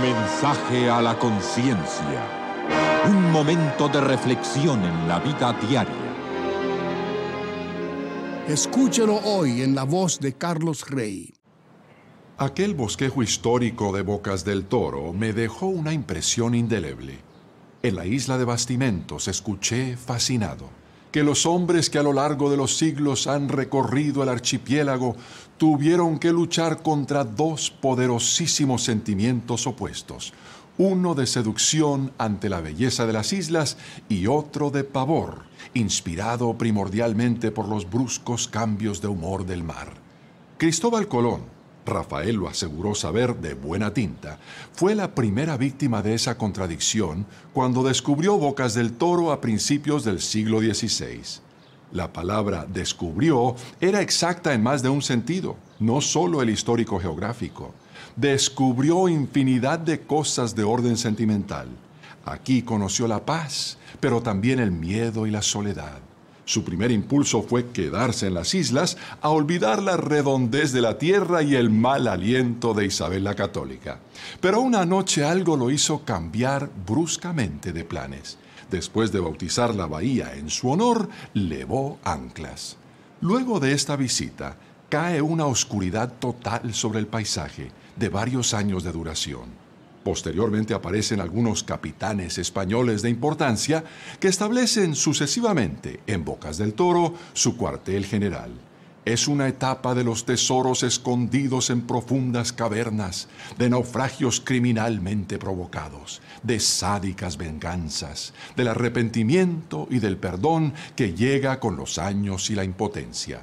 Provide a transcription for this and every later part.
mensaje a la conciencia. Un momento de reflexión en la vida diaria. Escúchelo hoy en la voz de Carlos Rey. Aquel bosquejo histórico de Bocas del Toro me dejó una impresión indeleble. En la isla de Bastimentos escuché fascinado que los hombres que a lo largo de los siglos han recorrido el archipiélago tuvieron que luchar contra dos poderosísimos sentimientos opuestos, uno de seducción ante la belleza de las islas y otro de pavor, inspirado primordialmente por los bruscos cambios de humor del mar. Cristóbal Colón, Rafael lo aseguró saber de buena tinta, fue la primera víctima de esa contradicción cuando descubrió Bocas del Toro a principios del siglo XVI. La palabra descubrió era exacta en más de un sentido, no solo el histórico geográfico. Descubrió infinidad de cosas de orden sentimental. Aquí conoció la paz, pero también el miedo y la soledad. Su primer impulso fue quedarse en las islas a olvidar la redondez de la tierra y el mal aliento de Isabel la Católica. Pero una noche algo lo hizo cambiar bruscamente de planes. Después de bautizar la bahía en su honor, levó anclas. Luego de esta visita, cae una oscuridad total sobre el paisaje, de varios años de duración. Posteriormente aparecen algunos capitanes españoles de importancia que establecen sucesivamente en Bocas del Toro su cuartel general. Es una etapa de los tesoros escondidos en profundas cavernas, de naufragios criminalmente provocados, de sádicas venganzas, del arrepentimiento y del perdón que llega con los años y la impotencia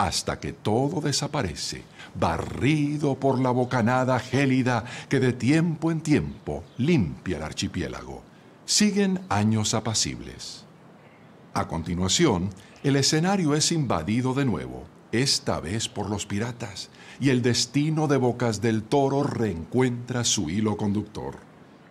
hasta que todo desaparece, barrido por la bocanada gélida que de tiempo en tiempo limpia el archipiélago. Siguen años apacibles. A continuación, el escenario es invadido de nuevo, esta vez por los piratas, y el destino de Bocas del Toro reencuentra su hilo conductor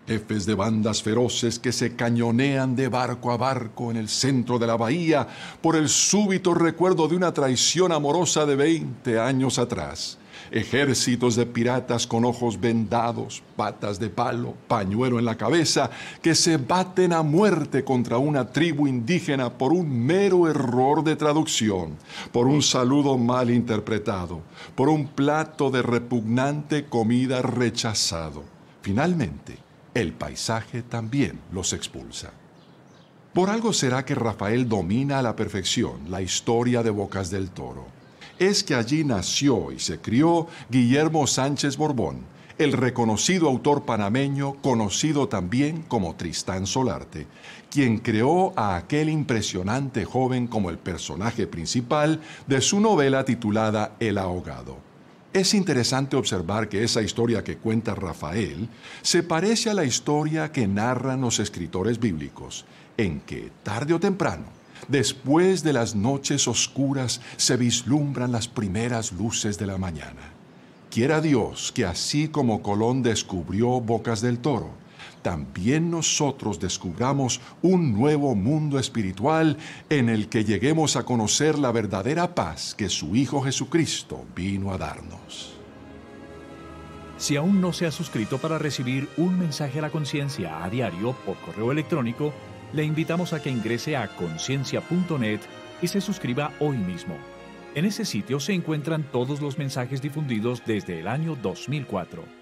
jefes de bandas feroces que se cañonean de barco a barco en el centro de la bahía por el súbito recuerdo de una traición amorosa de 20 años atrás. Ejércitos de piratas con ojos vendados, patas de palo, pañuelo en la cabeza, que se baten a muerte contra una tribu indígena por un mero error de traducción, por un saludo mal interpretado, por un plato de repugnante comida rechazado. Finalmente, el paisaje también los expulsa. Por algo será que Rafael domina a la perfección la historia de Bocas del Toro. Es que allí nació y se crió Guillermo Sánchez Borbón, el reconocido autor panameño conocido también como Tristán Solarte, quien creó a aquel impresionante joven como el personaje principal de su novela titulada El ahogado. Es interesante observar que esa historia que cuenta Rafael se parece a la historia que narran los escritores bíblicos, en que, tarde o temprano, después de las noches oscuras, se vislumbran las primeras luces de la mañana. Quiera Dios que así como Colón descubrió Bocas del Toro, también nosotros descubramos un nuevo mundo espiritual en el que lleguemos a conocer la verdadera paz que su Hijo Jesucristo vino a darnos. Si aún no se ha suscrito para recibir un mensaje a la conciencia a diario por correo electrónico, le invitamos a que ingrese a conciencia.net y se suscriba hoy mismo. En ese sitio se encuentran todos los mensajes difundidos desde el año 2004